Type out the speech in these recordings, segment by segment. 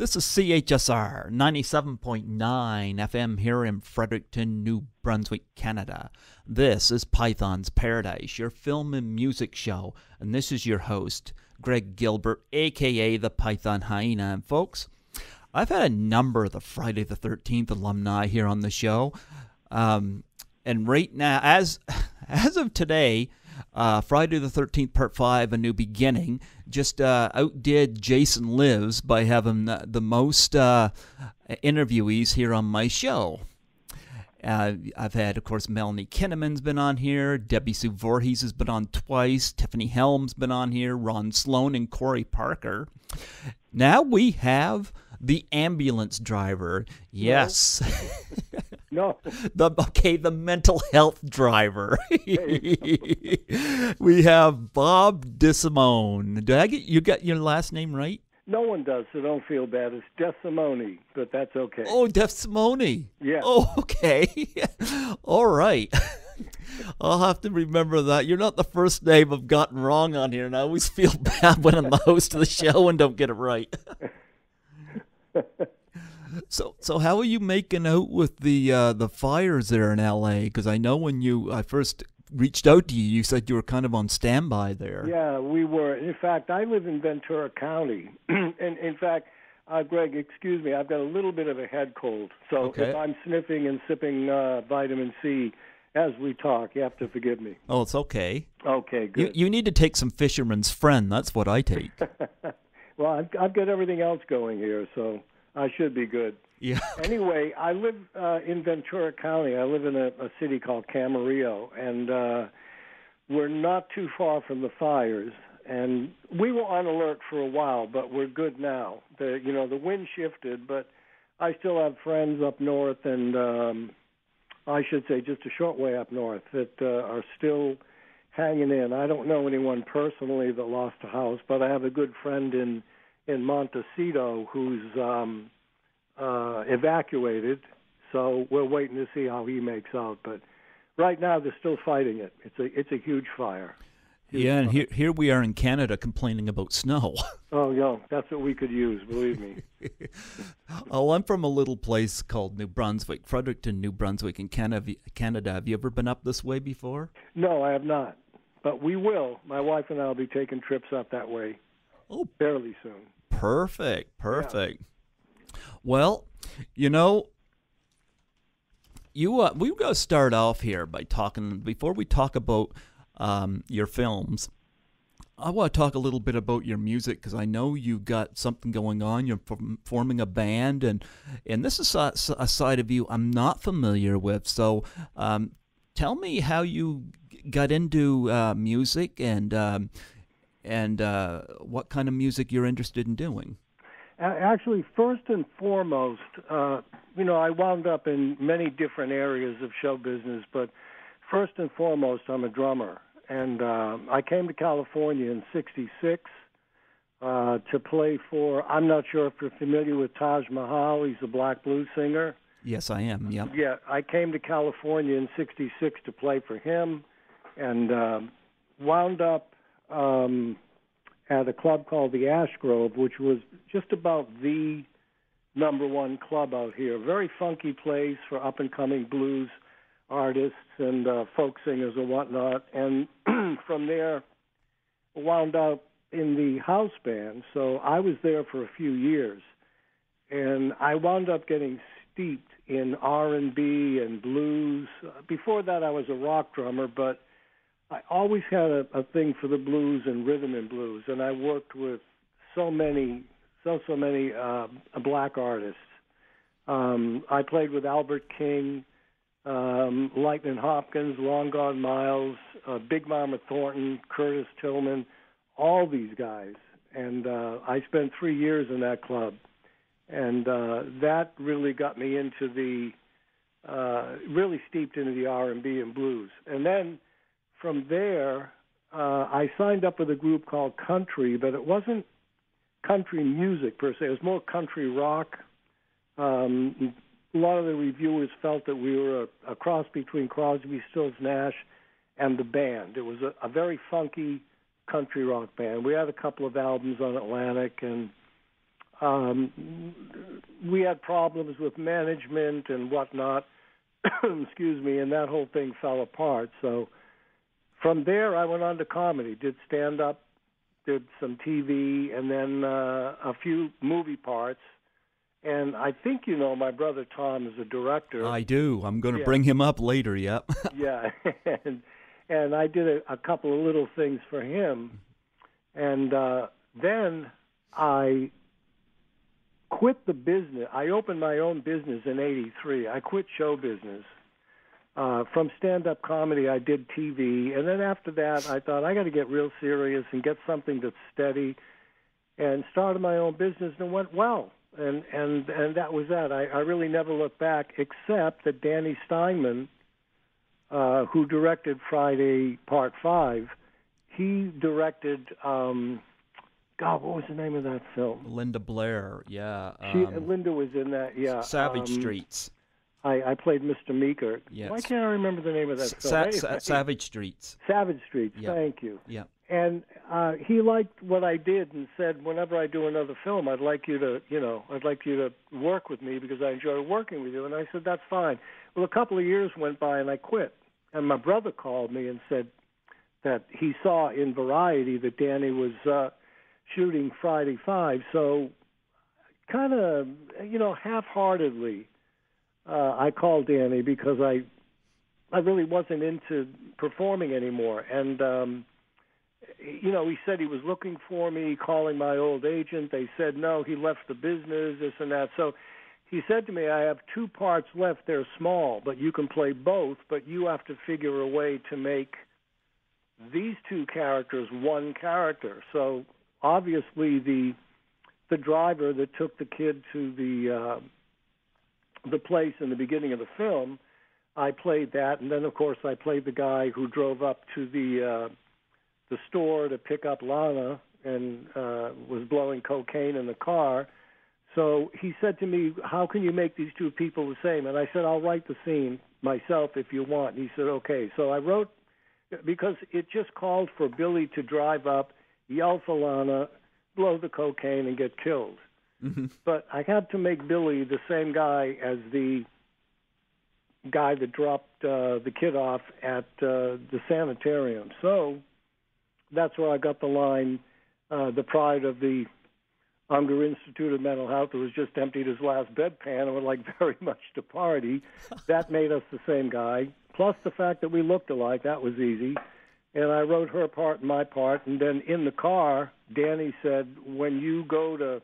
This is CHSR 97.9 FM here in Fredericton, New Brunswick, Canada. This is Python's Paradise, your film and music show, and this is your host, Greg Gilbert, aka the Python Hyena. And folks, I've had a number of the Friday the 13th alumni here on the show. Um, and right now, as as of today, uh, Friday the 13th, Part 5, A New Beginning, just uh, outdid Jason Lives by having the, the most uh, interviewees here on my show. Uh, I've had, of course, Melanie Kinnaman's been on here. Debbie Sue Voorhees has been on twice. Tiffany Helm's been on here. Ron Sloan and Corey Parker. Now we have the ambulance driver. Yes. No. the okay, the mental health driver. we have Bob DeSimone. Did I get you got your last name right? No one does, so don't feel bad. It's Desimone, but that's okay. Oh, DeSimone. Yeah. Oh, okay. All right. I'll have to remember that. You're not the first name I've gotten wrong on here, and I always feel bad when I'm the host of the show and don't get it right. So, so how are you making out with the uh, the fires there in L.A.? Because I know when you I first reached out to you, you said you were kind of on standby there. Yeah, we were. In fact, I live in Ventura County, and in fact, uh, Greg, excuse me, I've got a little bit of a head cold, so Okay. if I'm sniffing and sipping uh, vitamin C as we talk, you have to forgive me. Oh, it's okay. Okay, You good. you need to take some Fisherman's Friend. That's what I take. well, I've, I've got everything else going here, so I should be good. yeah. anyway, I live uh, in Ventura County. I live in a, a city called Camarillo, and uh, we're not too far from the fires. And we were on alert for a while, but we're good now. The you know the wind shifted, but I still have friends up north, and um, I should say just a short way up north that uh, are still hanging in. I don't know anyone personally that lost a house, but I have a good friend in in Montecito who's um, uh, evacuated. So we're waiting to see how he makes out. But right now they're still fighting it. It's a it's a huge fire. Yeah, and here here we are in Canada complaining about snow. Oh yeah, that's what we could use. Believe me. oh, I'm from a little place called New Brunswick, Fredericton, New Brunswick, in Canada. Canada. Have you ever been up this way before? No, I have not. But we will. My wife and I will be taking trips up that way Oh, fairly soon. Perfect, perfect. Well, you know, you uh, we've got to start off here by talking before we talk about um, your films. I want to talk a little bit about your music because I know you've got something going on. You're form- forming a band, and and this is a, a side of you I'm not familiar with. So, um, tell me how you got into uh, music and um, and uh, what kind of music you're interested in doing. Actually, first and foremost, uh, you know, I wound up in many different areas of show business, but first and foremost, I'm a drummer. And uh, I came to California in 66 uh, to play for, I'm not sure if you're familiar with Taj Mahal. He's a black blues singer. Yes, I am. Yep. Yeah, I came to California in '66 to play for him, and um wound up um, at a club called the Ash Grove, which was just about the number one club out here. Very funky place for up and coming blues artists and uh, folk singers and whatnot. And from there, wound up in the house band. So I was there for a few years, and I wound up getting steeped in R&B and blues. Uh, Before that, I was a rock drummer, but I always had a, a thing for the blues and rhythm and blues, and I worked with so many, so so many uh, black artists. Um, I played with Albert King, um, Lightning Hopkins, Long Gone Miles, uh, Big Mama Thornton, Curtis Tillman, all these guys, and uh, I spent three years in that club and uh, that really got me into the uh, really steeped into the R and B and blues. And then from there, uh, I signed up with a group called Country, but it wasn't country music per se. It was more country rock. Um, a lot of the reviewers felt that we were a, a cross between Crosby, Stills, Nash, and the band. It was a, a very funky country rock band. We had a couple of albums on Atlantic, and um, we had problems with management and whatnot. Excuse me, and that whole thing fell apart. So from there, I went on to comedy, did stand up, did some TV, and then uh, a few movie parts. And I think you know my brother Tom is a director. I do. I'm going to Yeah. bring him up later. Yep. yeah, and and I did a, a couple of little things for him, and uh, then I quit the business. I opened my own business in '83. I quit show business. Uh, from stand-up comedy, I did TV, and then after that, I thought I got to get real serious and get something that's steady, and started my own business, and it went well. And and and that was that. I, I really never looked back, except that Danny Steinmann, uh, who directed Friday Part Five, he directed. Um, God, what was the name of that film? Linda Blair. Yeah. She, um, Linda was in that. Yeah, Savage um, Streets. I, I played Mr. Meeker. Yes. Why can't I remember the name of that film? Sa- Anyway, Sa- Savage Streets. Savage Streets. Yeah. Thank you. Yeah. And uh, he liked what I did and said, whenever I do another film, I'd like you to, you know, I'd like you to work with me because I enjoy working with you. And I said, that's fine. Well, a couple of years went by and I quit. And my brother called me and said that he saw in Variety that Danny was uh, shooting Friday Five. So, kind of, you know, half-heartedly, uh, I called Danny because I, I really wasn't into performing anymore. And um, you know, he said he was looking for me, calling my old agent. They said no, he left the business, this and that. So he said to me, I have two parts left. They're small, but you can play both, but you have to figure a way to make these two characters one character. So obviously the the driver that took the kid to the uh, the place in the beginning of the film, I played that, and then of course I played the guy who drove up to the uh, the store to pick up Lana and uh, was blowing cocaine in the car. So he said to me, "How can you make these two people the same?" And I said, "I'll write the scene myself if you want." And he said, "Okay." So I wrote because it just called for Billy to drive up, yell for Lana, blow the cocaine, and get killed. But I had to make Billy the same guy as the guy that dropped uh, the kid off at uh, the sanitarium. So that's where I got the line, uh, the pride of the Unger Institute of Mental Health, who has just emptied his last bedpan and would like very much to party. that made us the same guy. Plus the fact that we looked alike, that was easy. And I wrote her part and my part. And then in the car, Danny said, when you go to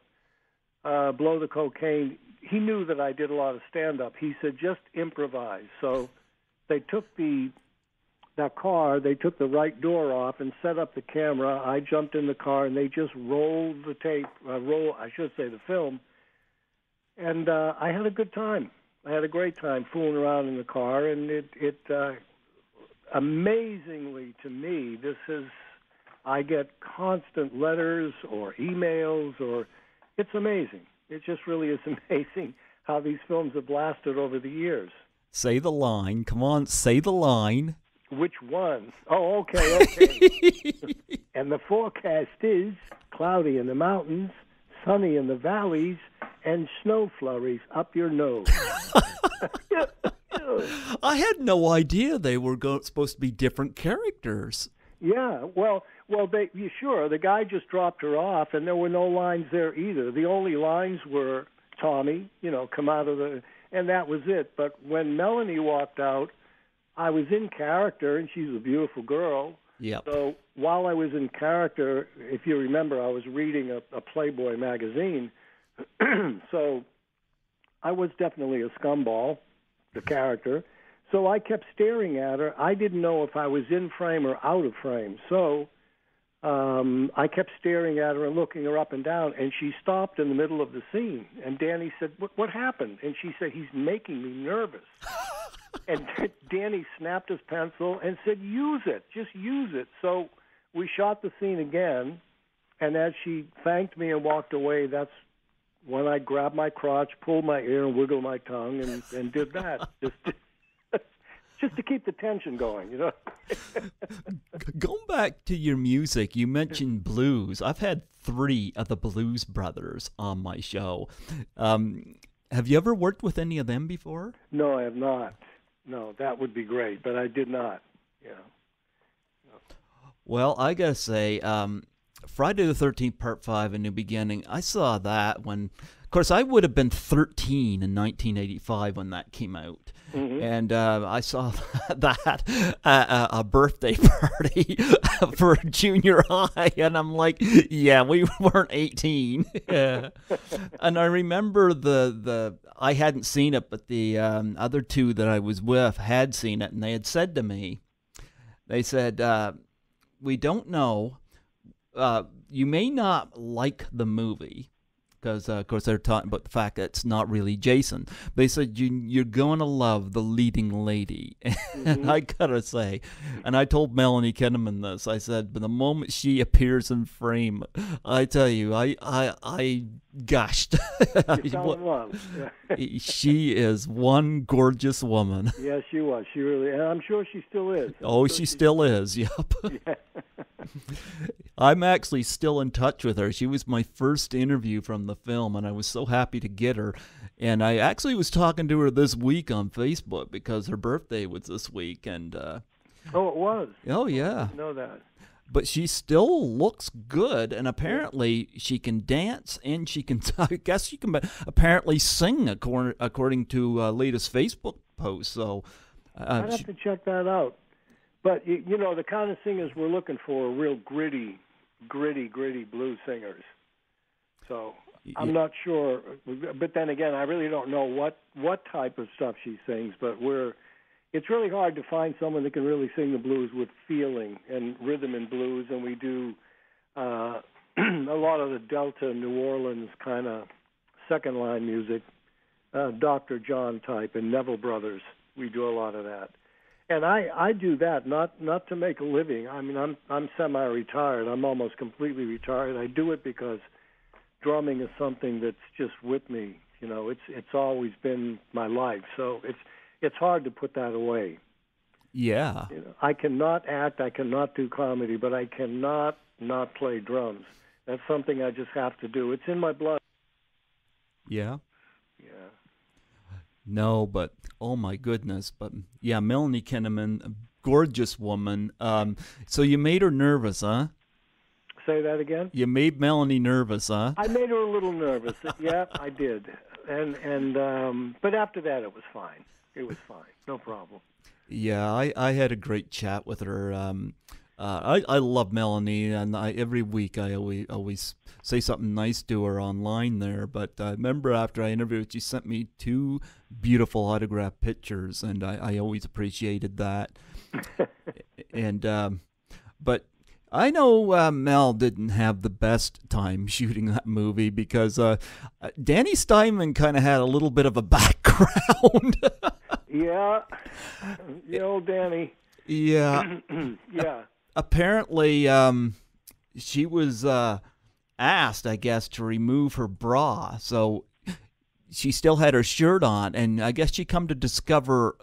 uh, blow the cocaine, he knew that I did a lot of stand up. He said, just improvise. So they took the that car, they took the right door off and set up the camera. I jumped in the car and they just rolled the tape, uh, roll, I should say the film. And uh, I had a good time. I had a great time fooling around in the car, and it, it uh, amazingly to me, this is, I get constant letters or emails, or it's amazing. It just really is amazing how these films have lasted over the years. Say the line. Come on, say the line. Which one? Oh, okay, okay. and the forecast is cloudy in the mountains, sunny in the valleys, and snow flurries up your nose. I had no idea they were go- supposed to be different characters. yeah, well, well, they you sure the guy just dropped her off, and there were no lines there either. The only lines were Tommy, you know, come out of the, and that was it. But when Melanie walked out, I was in character, and she's a beautiful girl. Yep. So while I was in character, if you remember, I was reading a, a Playboy magazine. so I was definitely a scumball, the character. So I kept staring at her. I didn't know if I was in frame or out of frame. So um, I kept staring at her and looking her up and down, and she stopped in the middle of the scene. And Danny said, "What, what happened?" And she said, "He's making me nervous." and Danny snapped his pencil and said, "Use it, just use it." So we shot the scene again, and as she thanked me and walked away, that's when I grabbed my crotch, pulled my ear, and wiggled my tongue, and, and did that. just just to keep the tension going, you know. Going back to your music, you mentioned blues. I've had three of the Blues Brothers on my show. Um, have you ever worked with any of them before? No, I have not. No, that would be great, but I did not. Yeah. Well, I gotta say, um, Friday the Thirteenth Part Five: A New Beginning. I saw that when, of course, I would have been 13 in 1985 when that came out, Mm-hmm. and uh, I saw that at a birthday party for junior high, and I'm like, yeah, we weren't 18. Yeah. and I remember the the I hadn't seen it, but the um, other two that I was with had seen it, and they had said to me, they said, uh, "We don't know. Uh, you may not like the movie." Because uh, of course they're talking about the fact that it's not really Jason. They said you you're going to love the leading lady, and I gotta say, and I told Melanie Kinnaman this. I said, but the moment she appears in frame, I tell you, I I I gushed. You fell in love. She is one gorgeous woman. yes, she was. She really, and I'm sure she still is. I'm Oh, sure she still is. Yep. Yeah. I'm actually still in touch with her. She was my first interview from the film, and I was so happy to get her. And I actually was talking to her this week on Facebook because her birthday was this week. And uh, Oh, it was. oh yeah, Know that. but she still looks good, and apparently she can dance and she can. I guess she can apparently sing according according to uh, latest Facebook post. So. Uh, I'd have she- to check that out. But you, you know, the kind of singers we're looking for are real gritty, gritty, gritty blues singers. So I'm not sure. But then again, I really don't know what what type of stuff she sings. But we're it's really hard to find someone that can really sing the blues with feeling and rhythm and blues. And we do uh, a lot of the Delta, New Orleans kind of second line music, uh, Dr. John type, and Neville Brothers. We do a lot of that and I I do that not not to make a living. I mean, I'm I'm semi-retired. I'm almost completely retired. I do it because drumming is something that's just with me. You know, it's it's always been my life. So it's it's hard to put that away. yeah. You know, I cannot act. I cannot do comedy, but I cannot not play drums. That's something I just have to do. It's in my blood. Yeah. Yeah. No, but oh my goodness. But yeah, Melanie Kinnaman, a gorgeous woman. Um, so you made her nervous, huh? Say that again. You made Melanie nervous, huh? I made her a little nervous. yeah, I did. And and um but after that it was fine. It was fine. No problem. Yeah, I, I had a great chat with her. Um, uh, I I love Melanie, and I, every week I always always say something nice to her online there. But I remember after I interviewed, she sent me two beautiful autographed pictures, and I, I always appreciated that. and um, but I know uh, Mel didn't have the best time shooting that movie because uh, uh, Danny Steinmann kind of had a little bit of a background. Yeah. The old Danny. yeah. Yeah. Apparently um, she was uh, asked, I guess, to remove her bra. So she still had her shirt on, and I guess she come to discover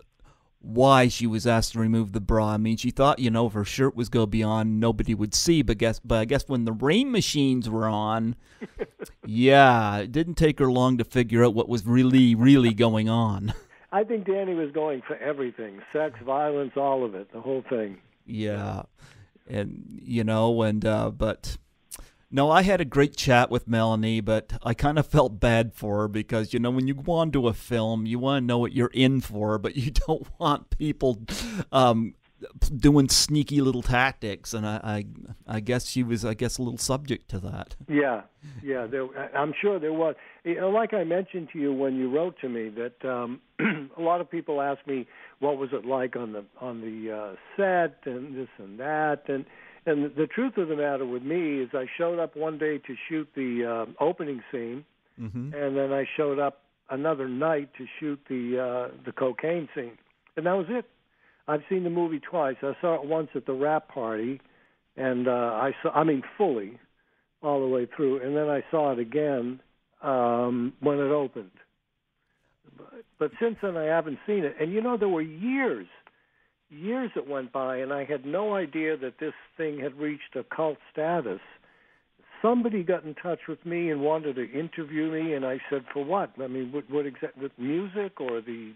why she was asked to remove the bra. I mean, she thought, you know, if her shirt was going to be on, nobody would see. But guess, but I guess when the rain machines were on, yeah, it didn't take her long to figure out what was really, really going on. I think Danny was going for everything. Sex, violence, all of it, the whole thing. Yeah, and you know, and uh, but no, I had a great chat with Melanie, but I kind of felt bad for her because you know when you go on to a film, you want to know what you're in for, but you don't want people um, doing sneaky little tactics, and I, I, I guess she was, I guess, a little subject to that. Yeah, yeah. There, I'm sure there was. You know, like I mentioned to you when you wrote to me that um, a lot of people ask me what was it like on the on the uh, set and this and that, and and the truth of the matter with me is I showed up one day to shoot the uh, opening scene, hmm and then I showed up another night to shoot the uh, the cocaine scene, and that was it. I've seen the movie twice. I saw it once at the rap party, and uh, I saw I mean fully, all the way through, and then I saw it again um, when it opened. But, but since then I haven't seen it, and you know there were years years that went by, and I had no idea that this thing had reached a cult status. Somebody got in touch with me and wanted to interview me, and I said, "For what? I mean, what, what exactly? With music or the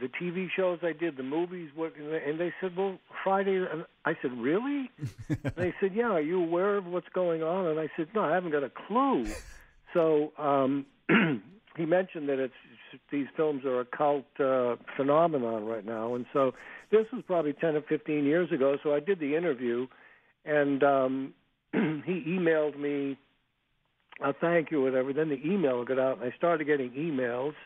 the TV shows I did, the movies, what, and they said, well, Friday, and I said, really? they said, yeah, are you aware of what's going on? And I said, no, I haven't got a clue. So um, he mentioned that it's these films are a cult uh, phenomenon right now, and so this was probably 10 or 15 years ago. So I did the interview, and um, he emailed me a thank you, or whatever. Then the email got out, and I started getting emails –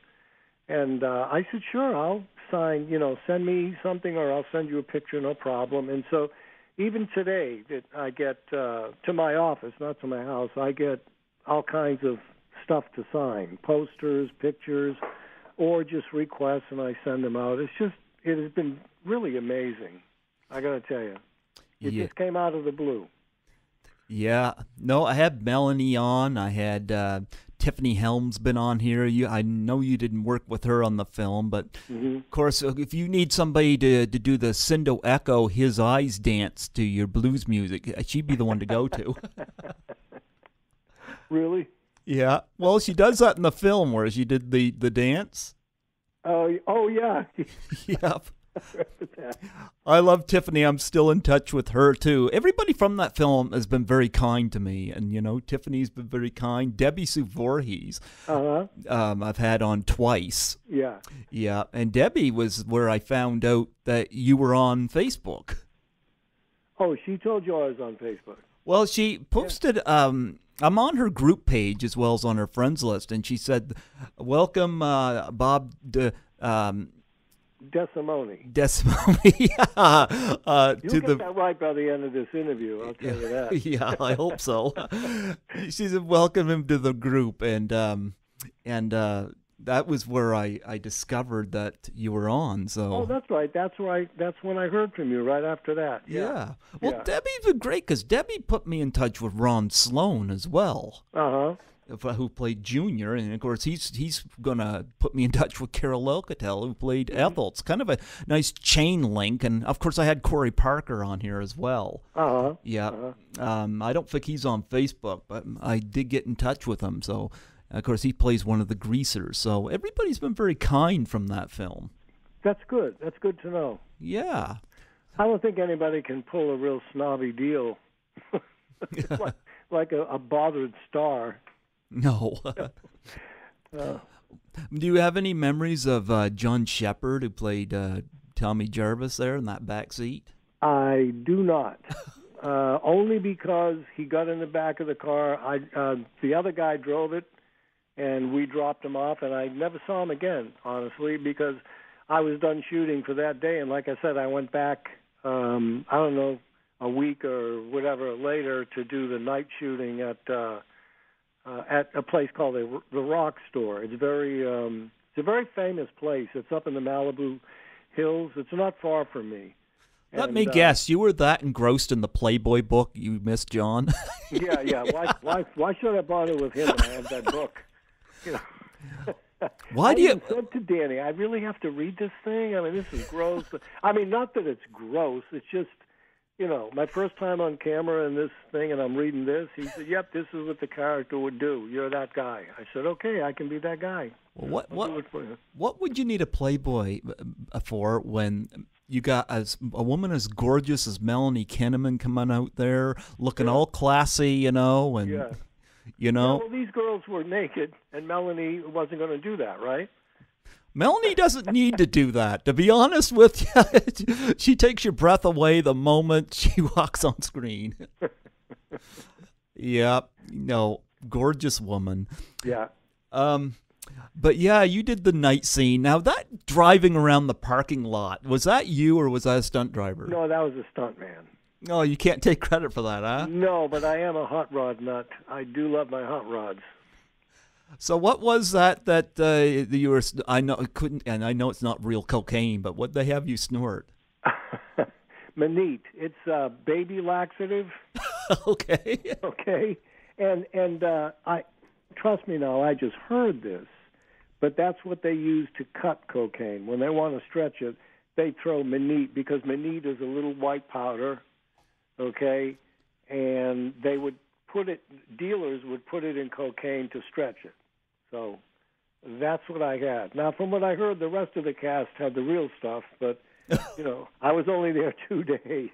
and uh, I said, sure, I'll sign, you know, send me something or I'll send you a picture, no problem. And so even today that I get uh, to my office, not to my house, I get all kinds of stuff to sign, posters, pictures, or just requests, and I send them out. It's just, it has been really amazing. I got to tell you. It yeah. just came out of the blue. Yeah. No, I had Melanie on. I had uh, Tiffany Helm's been on here. You, I know you didn't work with her on the film, but mm-hmm. of course, uh, if you need somebody to, to do the Pseudo Echo His Eyes dance to your blues music, uh, she'd be the one to go to. really? Yeah. Well, she does that in the film where she did the, the dance. Oh, uh, oh yeah. yep. I love Tiffany. I'm still in touch with her too. Everybody from that film has been very kind to me, and you know, Tiffany's been very kind. Debbie Sue Voorhees, uh-huh. um, I've had on twice. Yeah, yeah, and Debbie was where I found out that you were on Facebook. Oh, she told you I was on Facebook. Well, she posted. Yeah. Um, I'm on her group page as well as on her friends list, and she said, "Welcome, uh, Bob." De, um, Desimone. Desimone, yeah. Uh, You'll get the... that right by the end of this interview. I'll tell you that. yeah, I hope so. she said, "Welcome him to the group," and um, and uh, that was where I, I discovered that you were on. So oh, that's right. That's right. That's when I heard from you. Right after that. Yeah. yeah. Well, yeah. Debbie's been great because Debbie put me in touch with Ron Sloan as well. Uh huh who played Junior, and of course he's he's gonna put me in touch with Carol Locatell, who played mm-hmm. Ethel. It's kind of a nice chain link, and of course I had Corey Parker on here as well. Uh huh. Yeah. Uh-huh. Um, I don't think he's on Facebook, but I did get in touch with him. So, of course, he plays one of the greasers. So everybody's been very kind from that film. That's good. That's good to know. Yeah. I don't think anybody can pull a real snobby deal. like, like a, a bothered star. No. uh, Do you have any memories of uh, John Shepard, who played uh, Tommy Jarvis there in that back seat? I do not. uh, only because he got in the back of the car. I uh, the other guy drove it, and we dropped him off, and I never saw him again. Honestly, because I was done shooting for that day, and like I said, I went back. Um, I don't know a week or whatever later to do the night shooting at. Uh, uh, at a place called the, the Rock Store. It's very um, it's a very famous place. It's up in the Malibu Hills. It's not far from me. Let and, me uh, guess, you were that engrossed in the Playboy book you missed, John. yeah, yeah. Why, why, why should I bother with him when I have that book? You know. Why do you? said to Danny, I really have to read this thing. I mean, this is gross. I mean, not that it's gross. It's just you know, my first time on camera and this thing, and I'm reading this. He said, "Yep, this is what the character would do. You're that guy." I said, "Okay, I can be that guy." Well, what what what would you need a Playboy uh, for when you got as a woman as gorgeous as Melanie Kinnaman coming out there, looking yeah. all classy, you know, and yeah. You know, well, these girls were naked, and Melanie wasn't going to do that, right? Melanie doesn't need to do that. To be honest with you, she takes your breath away the moment she walks on screen. yep. No, gorgeous woman. Yeah. Um, but yeah, you did the night scene. Now that driving around the parking lot was that you or was that a stunt driver? No, that was a stunt man. Oh, you can't take credit for that, huh? No, but I am a hot rod nut. I do love my hot rods. So what was that that uh, you were? I know couldn't, and I know it's not real cocaine, but what they have you snort? Mannite. It's a baby laxative. okay. Okay. And and uh, I trust me now. I just heard this, but that's what they use to cut cocaine when they want to stretch it. they throw mannite because mannite is a little white powder, okay, and they would put it. Dealers would put it in cocaine to stretch it. So that's what I had. Now, from what I heard, the rest of the cast had the real stuff, but you know, I was only there two days.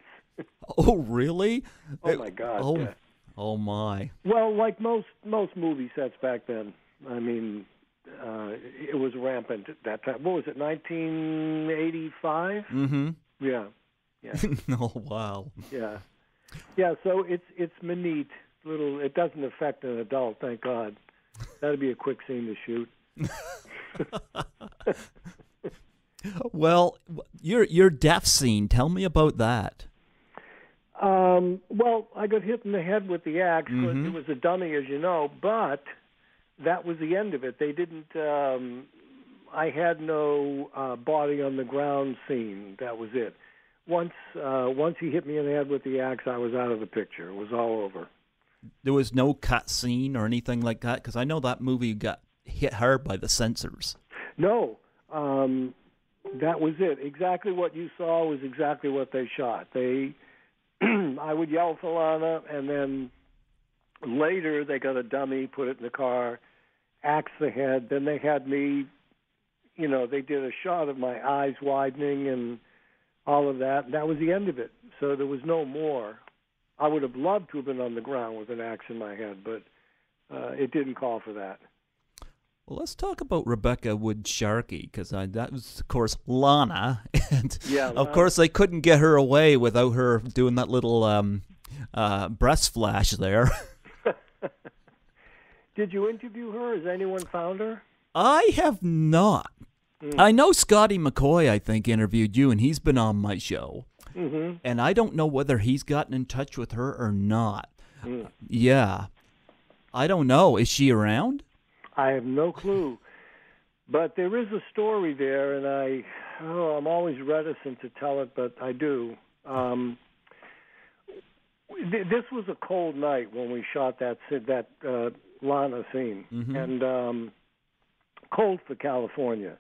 oh, really? Oh my God! Oh, yeah. oh my. Well, like most most movie sets back then, I mean, uh, it was rampant at that time. What was it, 1985? Mm-hmm. Yeah, yeah, oh, wow. yeah, yeah. So it's it's minute. Little. It doesn't affect an adult, thank God. That'd be a quick scene to shoot. Well, your your death scene. Tell me about that. Um, well, I got hit in the head with the ax Mhm. It was a dummy, as you know, but that was the end of it. They didn't. Um, I had no uh, body on the ground scene. That was it. Once uh, once he hit me in the head with the axe, I was out of the picture. It was all over. There was no cut scene or anything like that because I know that movie got hit hard by the censors. No, um, that was it. Exactly what you saw was exactly what they shot. They, I would yell for Lana, and then later they got a dummy, put it in the car, axe the head. Then they had me, you know, they did a shot of my eyes widening and all of that. And that was the end of it. So there was no more. I would have loved to have been on the ground with an axe in my head, but uh, it didn't call for that. Well, let's talk about Rebecca Wood Sharkey because that was, of course, Lana, and Yeah, of course they couldn't get her away without her doing that little um, uh, breast flash there. Did you interview her? Has anyone found her? I have not. Mm. I know Scotty McCoy, I think, interviewed you, and he's been on my show. Mm-hmm. And I don't know whether he's gotten in touch with her or not. Mm. Yeah. I don't know. Is she around? I have no clue. But there is a story there, and I, oh, I'm always reticent to tell it, but I do. Um, th- this was a cold night when we shot that that uh, Lana scene, Mhm. and um, cold for California.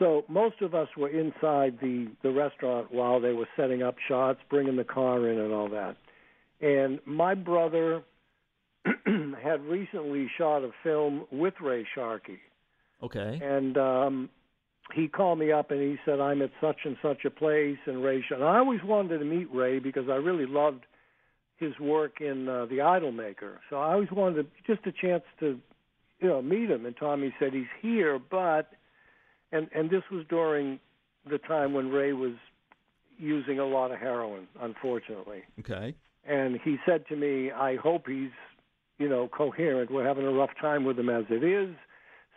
So most of us were inside the the restaurant while they were setting up shots, bringing the car in, and all that. And my brother had recently shot a film with Ray Sharkey, Okay. and um, he called me up and he said, "I'm at such and such a place." And Ray, and I always wanted to meet Ray because I really loved his work in uh, The Idolmaker. So I always wanted to, just a chance to, you know, meet him. And Tommy said he's here, but and and this was during the time when Ray was using a lot of heroin, unfortunately. Okay. And he said to me, "I hope he's, you know, coherent. We're having a rough time with him as it is."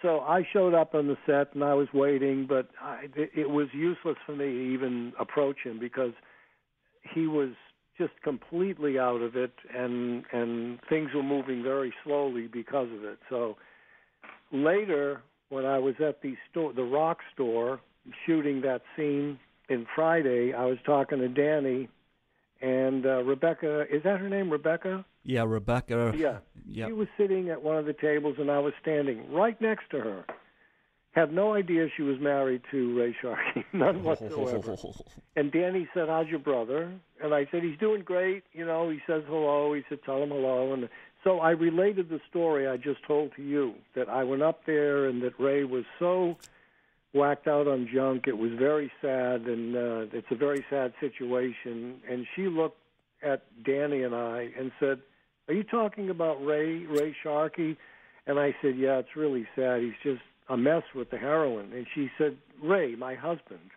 So I showed up on the set and I was waiting, but I, it, it was useless for me to even approach him because he was just completely out of it, and and things were moving very slowly because of it. So later, when I was at the store, the rock store, shooting that scene in Friday, I was talking to Danny and uh, Rebecca. Is that her name, Rebecca? Yeah, Rebecca. Yeah. Yep. She was sitting at one of the tables, and I was standing right next to her. Had no idea she was married to Ray Sharkey, none whatsoever. And Danny said, "How's your brother?" And I said, "He's doing great. You know, he says hello. He said, tell him hello." And so I related the story I just told to you that I went up there and that Ray was so whacked out on junk. It was very sad, and uh, it's a very sad situation. And she looked at Danny and I and said, "Are you talking about Ray Ray Sharkey?" And I said, "Yeah, it's really sad. He's just a mess with the heroin." And she said, "Ray, my husband."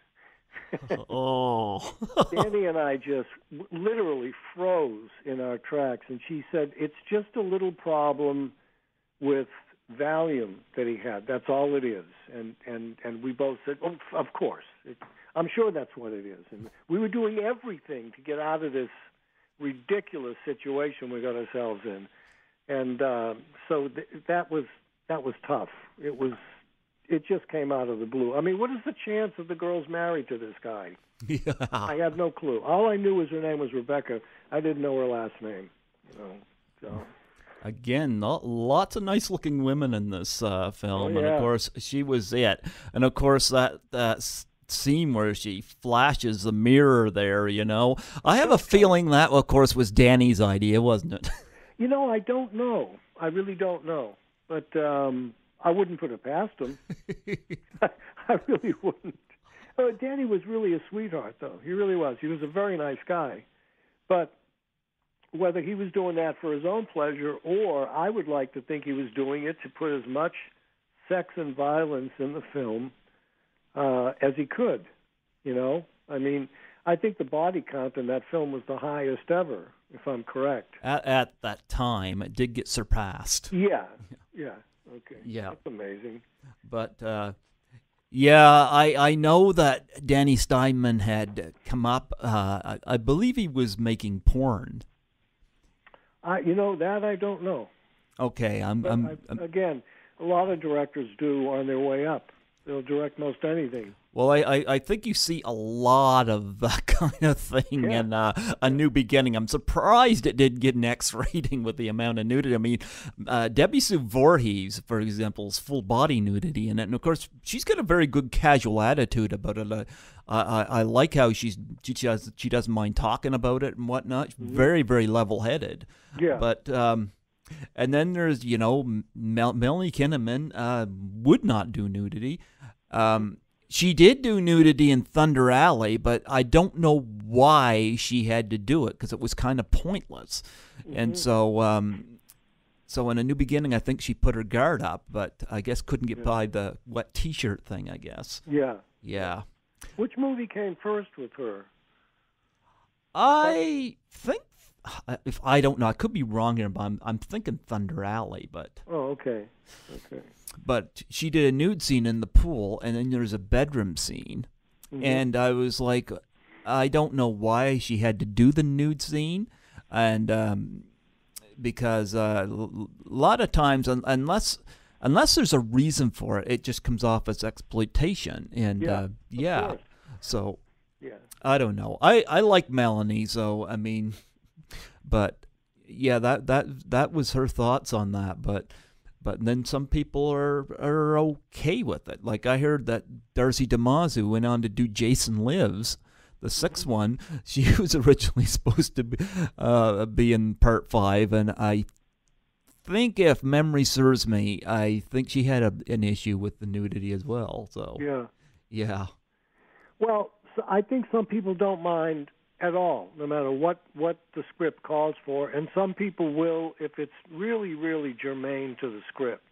oh. Danny and I just literally froze in our tracks, and she said, "It's just a little problem with Valium that he had. That's all it is." And and and we both said, "Oh, of course. It, I'm sure that's what it is." And we were doing everything to get out of this ridiculous situation we got ourselves in, and uh, so th- that was that was tough. It was. It just came out of the blue. I mean, what is the chance of the girl's married to this guy? yeah. I have no clue. All I knew was her name was Rebecca. I didn't know her last name. You know, so Again, lo- lots of nice looking women in this uh, film, Oh, and of course she was it. And of course that that scene where she flashes the mirror there, you know. I have a feeling that, of course, was Danny's idea, wasn't it? You know, I don't know. I really don't know. But um, I wouldn't put it past him. I really wouldn't. Uh, Danny was really a sweetheart, though. He really was. He was a very nice guy. But whether he was doing that for his own pleasure or I would like to think he was doing it to put as much sex and violence in the film uh, as he could, you know? I mean, I think the body count in that film was the highest ever, if I'm correct. At, at that time, it did get surpassed. Yeah, yeah, okay. Yeah. That's amazing. But uh, yeah, I I know that Danny Steinmann had come up. Uh, I, I believe he was making porn. I, you know, that I don't know. Okay, I'm, I'm, I, I'm again, a lot of directors do on their way up. They'll direct most anything. Well. I, I I think you see a lot of that kind of thing Yeah. in uh, a new beginning. I'm surprised it didn't get an X rating with the amount of nudity. I mean, uh, Debbie Sue Voorhees, for example, is full body nudity in it, and of course she's got a very good casual attitude about it. Uh, I, I like how she's she does she doesn't mind talking about it and whatnot. Very very level headed. Yeah. But um, and then there's you know Mel- Melanie Kinnaman uh, would not do nudity. Um, she did do nudity in Thunder Alley, but I don't know why she had to do it because it was kind of pointless. And so, um, so in a new beginning, I think she put her guard up, but I guess couldn't get by the wet T-shirt thing. I guess. yeah. Yeah. Which movie came first with her? I think if I don't know, I could be wrong here, but I'm, I'm thinking Thunder Alley, but. Oh, okay. Okay. but she did a nude scene in the pool and then there's a bedroom scene Mhm. and i was like i don't know why she had to do the nude scene and um, because uh, a lot of times un- unless unless there's a reason for it it just comes off as exploitation and Yeah, uh, yeah so Yeah. I don't know. I, I like Melanie, so I mean, but yeah, that that that was her thoughts on that. But but then some people are are okay with it. Like I heard that Darcy DeMoss went on to do Jason Lives, the 6th one. She was originally supposed to be, uh, be in part five, and I think if memory serves me, I think she had a, an issue with the nudity as well. So Yeah. yeah. Well, I think some people don't mind at all, no matter what what the script calls for, and some people will if it's really really germane to the script.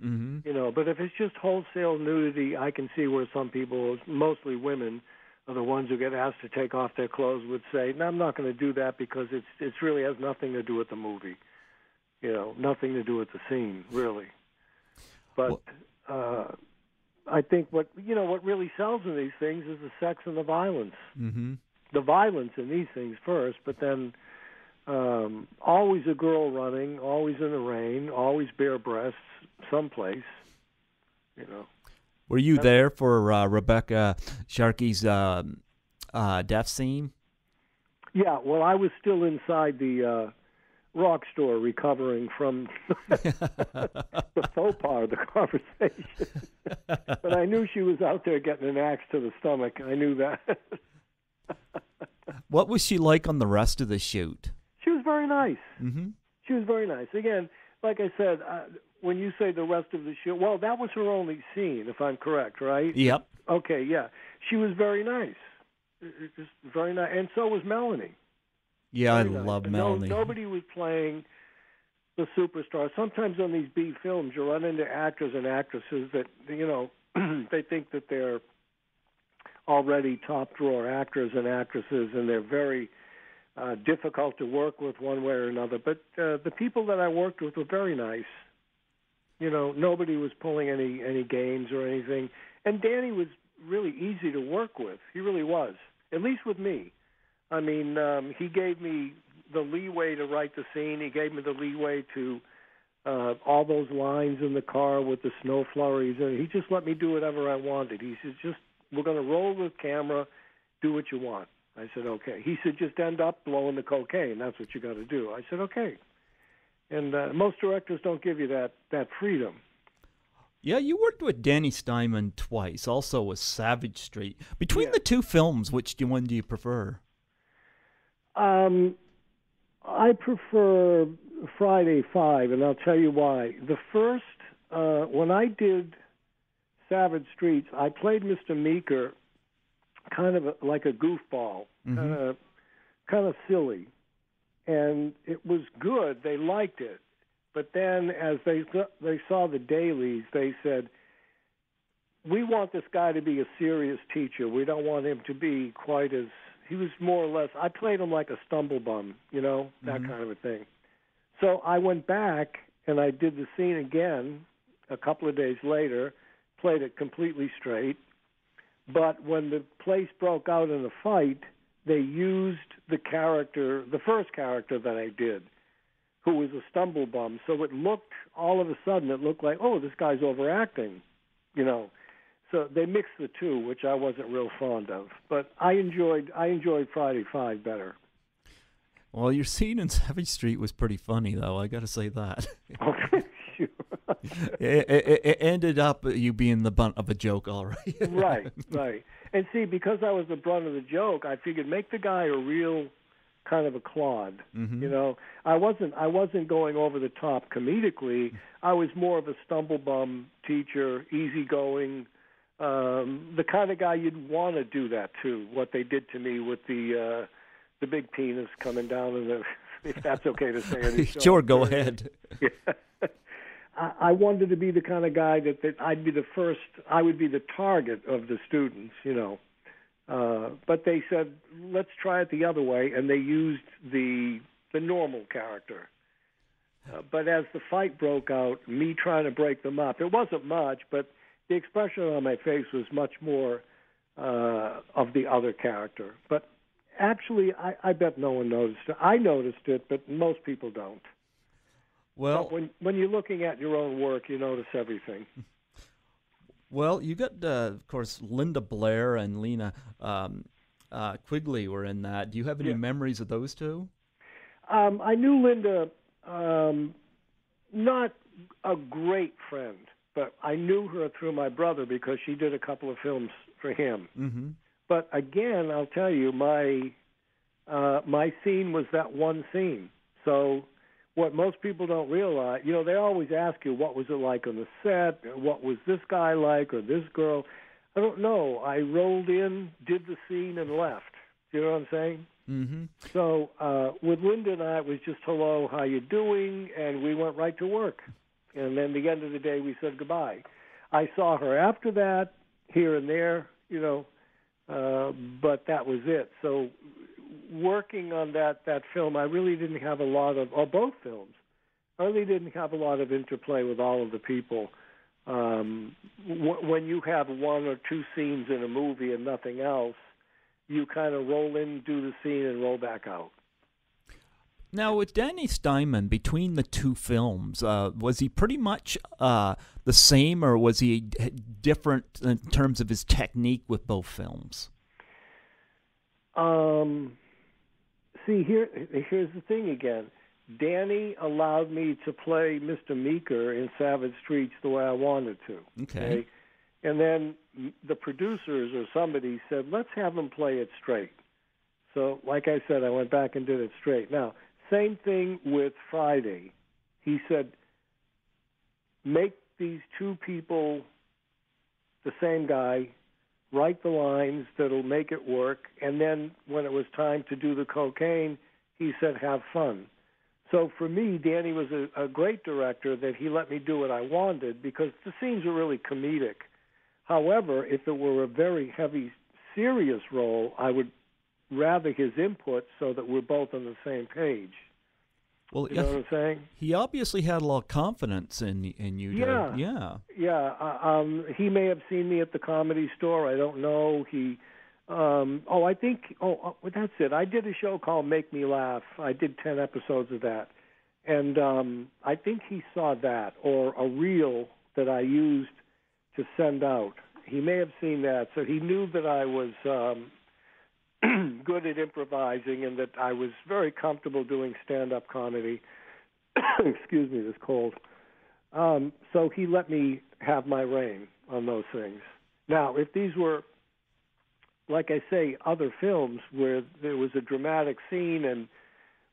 hmm You know, but if it's just wholesale nudity, I can see where some people, mostly women, are the ones who get asked to take off their clothes would say, "No, I'm not going to do that because it's it's really has nothing to do with the movie." You know, nothing to do with the scene, really. But uh I think what you know what really sells in these things is the sex and the violence. hmm The violence in these things first, but then um always a girl running, always in the rain, always bare breasts, someplace. You know. Were you there for uh, Rebecca Sharkey's um uh, death scene? Yeah, well, I was still inside the uh, rock store recovering from the faux pas of the conversation. but I knew she was out there getting an axe to the stomach. I knew that. What was she like on the rest of the shoot? she was very nice. Mm-hmm. She was very nice. Again, like I said, uh, when you say the rest of the shoot, well, that was her only scene, if I'm correct, right? Yep. Okay, yeah. She was very nice. It- it- Just very nice. And so was Melanie. Yeah, I nice. love And no- Melanie. nobody was playing the superstar. Sometimes on these B films, you run into actors and actresses that you know they think that they're already top drawer actors and actresses, and they're very uh, difficult to work with one way or another. But uh, the people that I worked with were very nice. You know, nobody was pulling any any games or anything. And Danny was really easy to work with. He really was, at least with me. I mean, um, he gave me the leeway to write the scene. He gave me the leeway to uh, all those lines in the car with the snow flurries, and he just let me do whatever I wanted. He "Just we're going to roll the camera, do what you want." I said, "Okay." He said, "Just end up blowing the cocaine. That's what you got to do." I said, "Okay." And uh, most directors don't give you that that freedom. Yeah, you worked with Danny Steinman twice, also with Savage Street. Between Yeah. the two films, which one do you prefer? Um, I prefer Friday Five, and I'll tell you why. The first, uh, when I did Savage Streets, I played Mr. Meeker, kind of a, like a goofball, Mhm. kind of, kind of silly, and it was good. They liked it, but then as they they saw the dailies, they said. We want this guy to be a serious teacher. We don't want him to be quite as he was more or less I played him like a stumble bum, you know, that Mhm. kind of a thing. So I went back and I did the scene again a couple of days later, played it completely straight. But when the place broke out in a fight, they used the character, the first character that I did, who was a stumble bum. So it looked all of a sudden it looked like, oh, this guy's overacting, you know. So they mixed the two, which I wasn't real fond of. But I enjoyed I enjoyed Friday Five better. Well, your scene in Savage Street was pretty funny, though. I got to say that. Okay, it, it, it ended up you being the butt of a joke, all right. right, right. And see, because I was the brunt of the joke, I figured make the guy a real kind of a clod. Mhm. You know, I wasn't I wasn't going over the top comedically. I was more of a stumble bum teacher, easygoing, um, the kind of guy you'd want to do that to. What they did to me with the uh, the big penis coming down, and the if that's okay to say. on the show. sure, go ahead. I, wanted to be the kind of guy that, that I'd be the first, I would be the target of the students, you know. Uh, but they said, let's try it the other way, and they used the the normal character. Uh, but as the fight broke out, me trying to break them up, it wasn't much, but the expression on my face was much more uh, of the other character. But actually, I, I bet no one noticed it. I noticed it, but most people don't. Well, But when when you're looking at your own work, you notice everything. well, you got, uh, of course, Linda Blair and Linnea um, uh, Quigley were in that. Do you have any Yeah. memories of those two? Um, I knew Linda, um, not a great friend, but I knew her through my brother because she did a couple of films for him. Mm-hmm. But again, I'll tell you, my uh, my scene was that one scene. So what most people don't realize, you know, they always ask you what was it like on the set, what was this guy like or this girl. I don't know. I rolled in, did the scene, and left. You know what I'm saying? Mm-hmm. So uh, with Linda and I, it was just hello, how you doing, and we went right to work. And then the end of the day, we said goodbye. I saw her after that, here and there, you know, uh, but that was it. So working on that that film, I really didn't have a lot of, or both films, I really didn't have a lot of interplay with all of the people. Um, w- when you have one or two scenes in a movie and nothing else, you kind of roll in, do the scene, and roll back out. Now, with Danny Steinmann, between the two films, uh, was he pretty much uh, the same, or was he different in terms of his technique with both films? Um, see, here, here's the thing again. Danny allowed me to play Mr. Meeker in Savage Streets the way I wanted to. Okay. And then the producers or somebody said, let's have him play it straight. So, like I said, I went back and did it straight. Now, same thing with Friday. He said, make these two people the same guy, write the lines that'll make it work, and then when it was time to do the cocaine, he said, have fun. So for me, Danny was a, a great director that he let me do what I wanted because the scenes were really comedic. However, if it were a very heavy, serious role, I would rather his input so that we're both on the same page. Well, You know what I'm saying? he obviously had a lot of confidence in in you. Yeah. yeah. Yeah, uh, um, he may have seen me at the comedy store. I don't know. He, um, oh, I think, oh, oh, well, that's it. I did a show called Make Me Laugh. I did ten episodes of that, and um, I think he saw that or a reel that I used to send out. He may have seen that, so he knew that I was um, good at improvising and that I was very comfortable doing stand-up comedy. Excuse me, this cold. Um, so he let me have my reign on those things. Now, if these were, like I say, other films where there was a dramatic scene and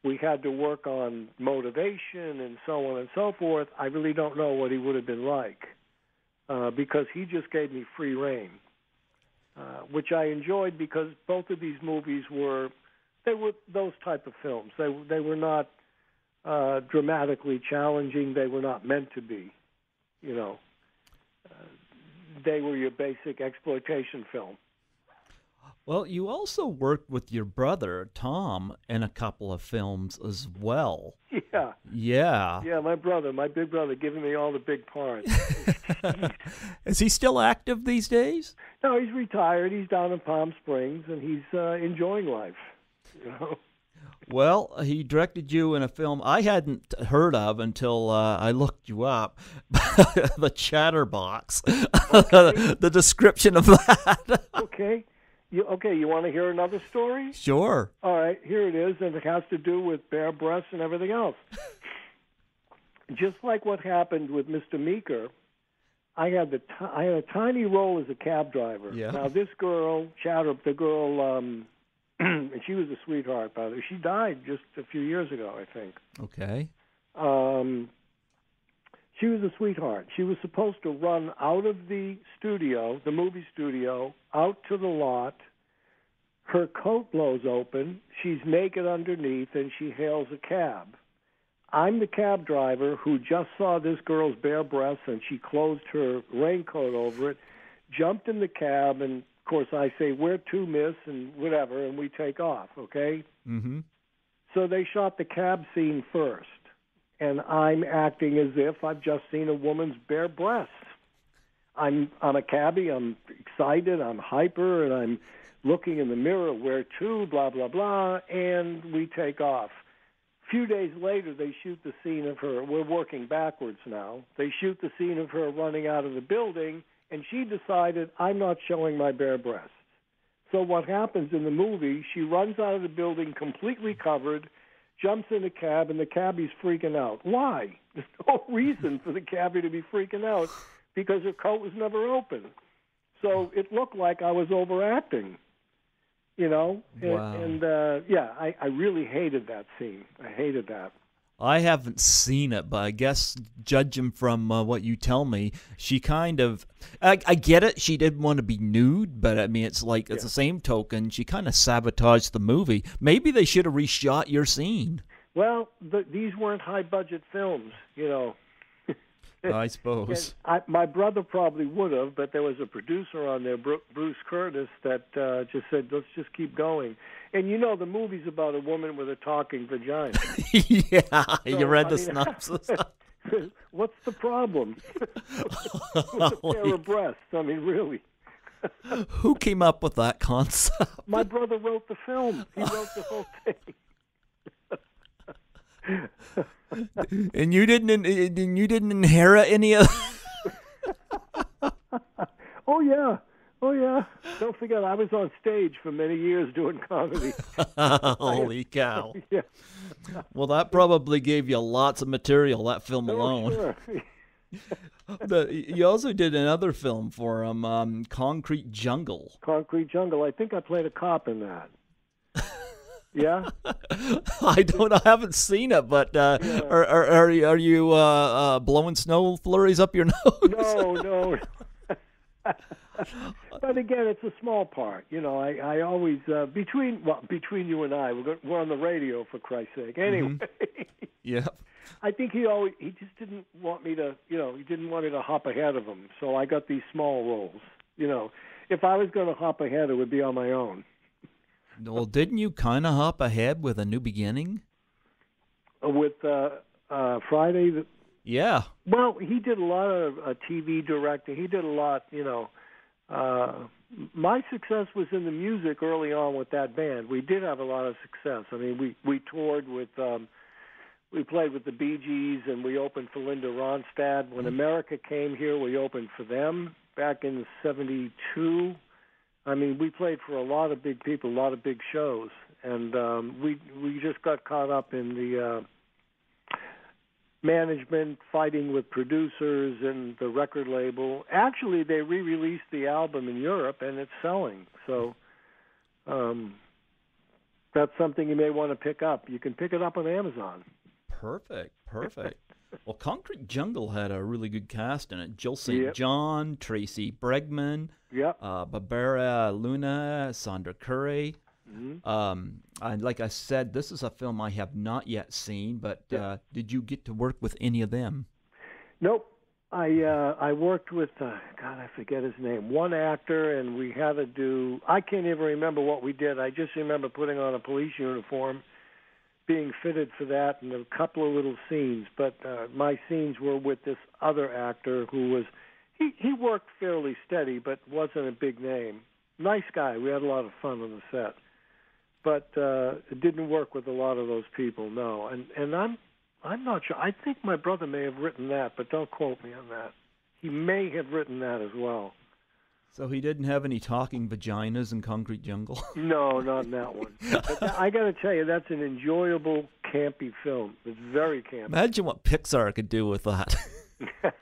we had to work on motivation and so on and so forth, I really don't know what he would have been like uh, because he just gave me free reign, uh, which I enjoyed because both of these movies were they were those type of films. They they were not uh, dramatically challenging. They were not meant to be, you know. Uh, they were your basic exploitation film. Well, you also worked with your brother Tom in a couple of films as well. Yeah. Yeah. Yeah, my brother, my big brother, giving me all the big parts. Is he still active these days? No, he's retired. He's down in Palm Springs, and he's uh, enjoying life. You know. Well, he directed you in a film I hadn't heard of until uh, I looked you up. the Chatterbox. Okay. the description of that. okay. You, okay, you want to hear another story? Sure. All right, here it is, and it has to do with bare breasts and everything else. Just like what happened with Mr. Meeker, I had the t- I had a tiny role as a cab driver. Yeah. Now this girl, Chatter, the girl, um, and she was a sweetheart. By the way, she died just a few years ago, I think. Okay. Um, she was a sweetheart. She was supposed to run out of the studio, the movie studio, out to the lot. Her coat blows open. She's naked underneath, and she hails a cab. I'm the cab driver who just saw this girl's bare breasts, and she closed her raincoat over it, jumped in the cab, and of course I say, "Where to, miss?" and whatever, and we take off. Okay. Mm-hmm. So they shot the cab scene first and I'm acting as if I've just seen a woman's bare breasts. I'm I'm a cabbie. I'm excited. I'm hyper, and I'm looking in the mirror. Where to? Blah blah blah. And we take off. A few days later, they shoot the scene of her. We're working backwards now. They shoot the scene of her running out of the building, and she decided I'm not showing my bare breasts. So what happens in the movie? She runs out of the building completely covered jumps in the cab, and the cabbie's freaking out. Why? There's no reason for the cabbie to be freaking out because her coat was never open. So it looked like I was overacting, you know. And, wow. and uh, yeah, I, I really hated that scene. I hated that. I haven't seen it, but I guess judging from uh, what you tell me, she kind of. I, I, get it. She didn't want to be nude, but I mean, it's like, yeah. it's the same token. She kind of sabotaged the movie. Maybe they should have reshot your scene. Well, the, these weren't high budget films, you know. I suppose. I, my brother probably would have, but there was a producer on there, Bruce Curtis, that uh, just said, "Let's just keep going." And you know, the movie's about a woman with a talking vagina. yeah, so, you read I the synopsis. what's the problem with a pair of breasts? I mean, really. Who came up with that concept? My brother wrote the film. He wrote the whole thing and you didn't and you didn't inherit any of oh yeah. Oh yeah. Don't forget i was on stage for many years doing comedy. Holy cow. Yeah. Well that probably gave you lots of material that film oh, alone. sure. the, you also did another film for him um, concrete jungle. Concrete jungle. I think i played a cop in that yeah. I don't. I haven't seen it, but uh, yeah. are, are are are you uh, uh, blowing snow flurries up your nose? No, no. but again, it's a small part. You know, I I always uh, between well between you and I, we're we're on the radio for Christ's sake. Anyway. Mm-hmm. yeah. I think he always he just didn't want me to you know he didn't want me to hop ahead of him, so I got these small roles. You know, if I was going to hop ahead, it would be on my own. Well, didn't you kind of hop ahead with a new beginning? With uh, uh, Friday. The, yeah. Well, he did a lot of uh, TV directing. He did a lot, you know. Uh, my success was in the music early on with that band. We did have a lot of success. I mean, we we toured with, um, we played with the Bee Gees, and we opened for Linda Ronstadt. When mm-hmm. America came here, we opened for them back in '72. I mean, we played for a lot of big people, a lot of big shows, and um, we we just got caught up in the uh, management fighting with producers and the record label. Actually, they re-released the album in Europe and it's selling. So um, that's something you may want to pick up. You can pick it up on Amazon. Perfect, perfect. Well, Concrete Jungle had a really good cast in it. Jill St. Yep. John, Tracy Bregman, Yep. uh, Barbara Luna, Sondra Currie. Mhm. Um, and like I said, this is a film I have not yet seen, but Yeah. uh, did you get to work with any of them? Nope. I uh, I worked with uh, God, I forget his name. One actor, and we had to do. I can't even remember what we did. I just remember putting on a police uniform, being fitted for that, and a couple of little scenes. But uh, my scenes were with this other actor who was. He he worked fairly steady, but wasn't a big name. Nice guy. We had a lot of fun on the set, but uh, it didn't work with a lot of those people. No, and and I'm I'm not sure. I think my brother may have written that, but don't quote me on that. He may have written that as well. So he didn't have any talking vaginas in Concrete Jungle. No, not in that one. But I got to tell you, that's an enjoyable, campy film. It's very campy. Imagine what Pixar could do with that.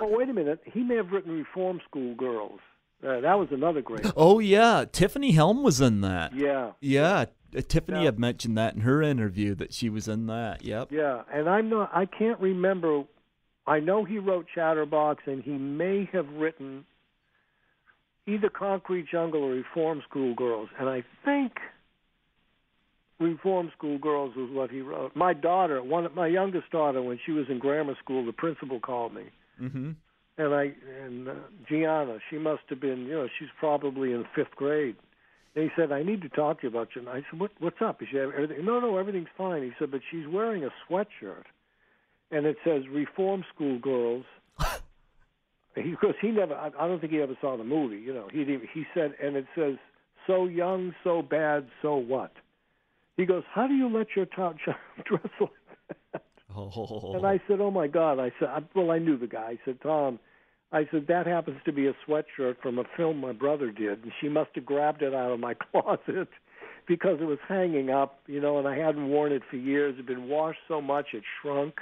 oh, wait a minute. He may have written Reform School Girls. Uh, that was another great. one. oh yeah, Tiffany Helm was in that. Yeah, Yeah, uh, Tiffany Now- had mentioned that in her interview that she was in that. Yep. yeah. And I'm not. I can't remember. I know he wrote Chatterbox, and he may have written either Concrete Jungle or Reform School Girls. And I think Reform School Girls was what he wrote. My daughter, one, of my youngest daughter, when she was in grammar school, the principal called me, Mm-hmm. and I and uh, Gianna, she must have been, you know, she's probably in fifth grade. And he said, "I need to talk to you about you." And I said, "What? What's up?" He said, "Everything." No, no, everything's fine. He said, "But she's wearing a sweatshirt, and it says Reform School Girls." He, because he never, I, I don't think he ever saw the movie. You know, he he said, and it says, "So young, so bad, so what?" He goes, "How do you let your top child dress like that?" Oh. And I said, "Oh my God!" I said, I- "Well, I knew the guy." I said, "Tom," I said, "That happens to be a sweatshirt from a film my brother did, and she must have grabbed it out of my closet because it was hanging up, you know, and I hadn't worn it for years. It had been washed so much it shrunk."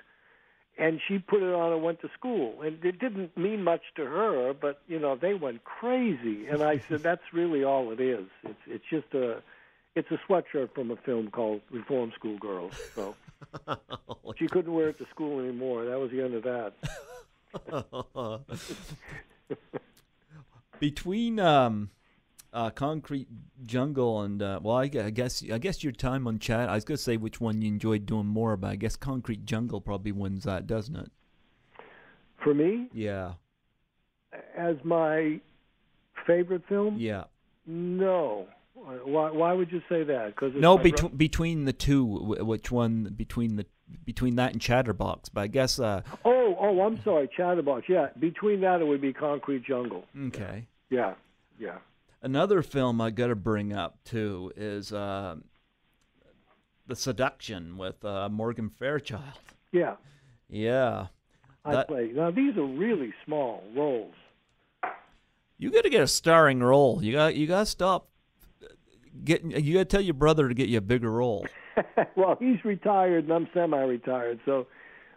And she put it on and went to school, and it didn't mean much to her, but you know they went crazy. And I said, "That's really all it is. It's it's just a, it's a sweatshirt from a film called Reform School Girls." So. She couldn't wear it to school anymore. That was the end of that. Between um, uh, Concrete Jungle and uh, well, I, I guess I guess your time on chat. I was gonna say which one you enjoyed doing more, but I guess Concrete Jungle probably wins that, doesn't it? For me, Yeah. as my favorite film, Yeah. no. Why? Why would you say that? Because No, between between the two, which one between the between that and Chatterbox? But I guess uh, Oh, oh, I'm sorry, Chatterbox. Yeah, between that it would be Concrete Jungle. okay. Yeah, yeah. Another film I got to bring up too is uh, The Seduction with uh, Morgan Fairchild. Yeah, Yeah. I That- play. Now these are really small roles. You got to get a starring role. You got you got to stop getting. You got to tell your brother to get you a bigger role. well, he's retired and I'm semi-retired, so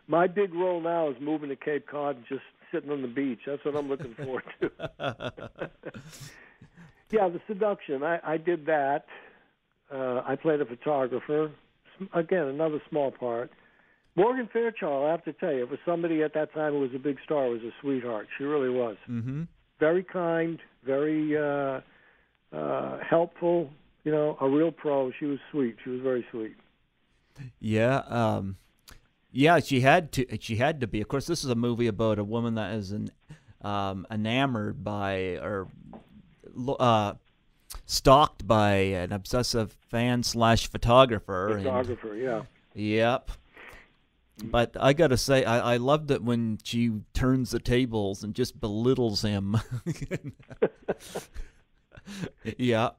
my big role now is moving to Cape Cod and just sitting on the beach. That's what I'm looking forward to. yeah, the seduction. I, I did that. Uh, I played a photographer. Again, another small part. Morgan Fairchild, I have to tell you, was somebody at that time who was a big star, was a sweetheart. She really was. mm-hmm. Very kind, very uh, uh, helpful. You know, a real pro. She was sweet. She was very sweet. Yeah. Um, yeah. She had to. She had to be. Of course, this is a movie about a woman that is an, um, enamored by or uh, stalked by an obsessive fan slash photographer. and- Photographer, yeah. Yep. But I gotta say, I, I loved it when she turns the tables and just belittles him. yeah.